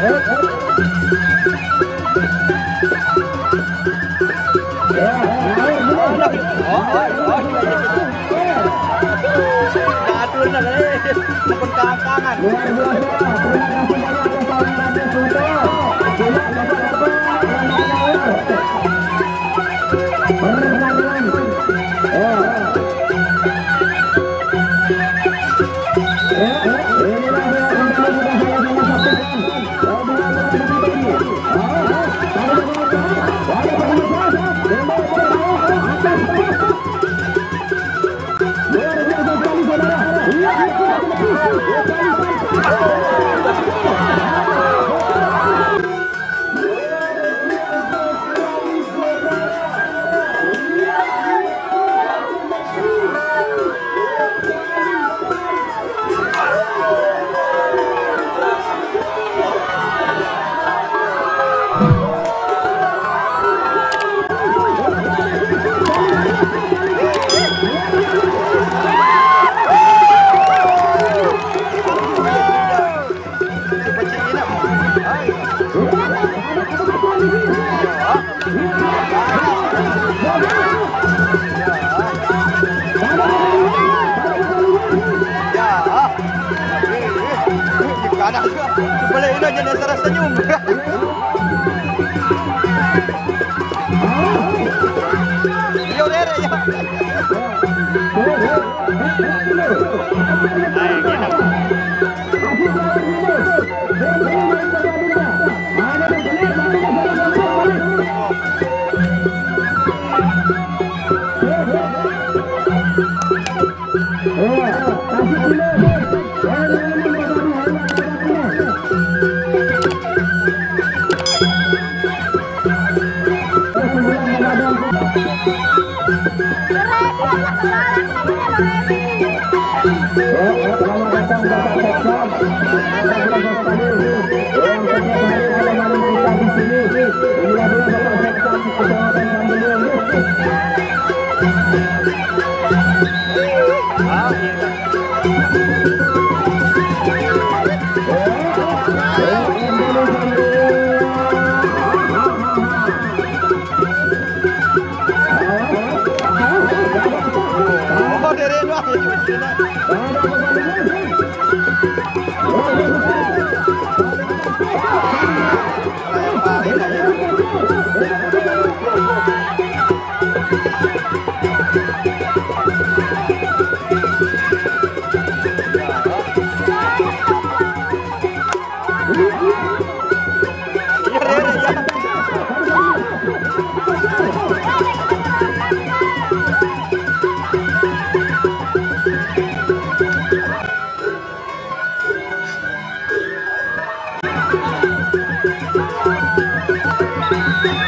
Hey, hey. คนกลางกลางอะ anak gua. Dibeliin aja dasar senyum. Yo dere Bapak Sekda. Bapak Sekda.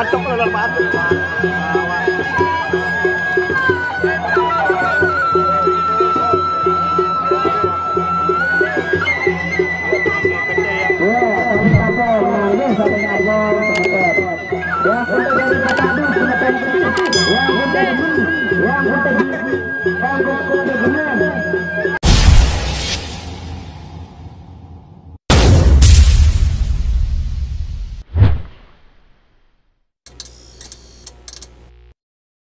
Ya patok lolor patok. Yang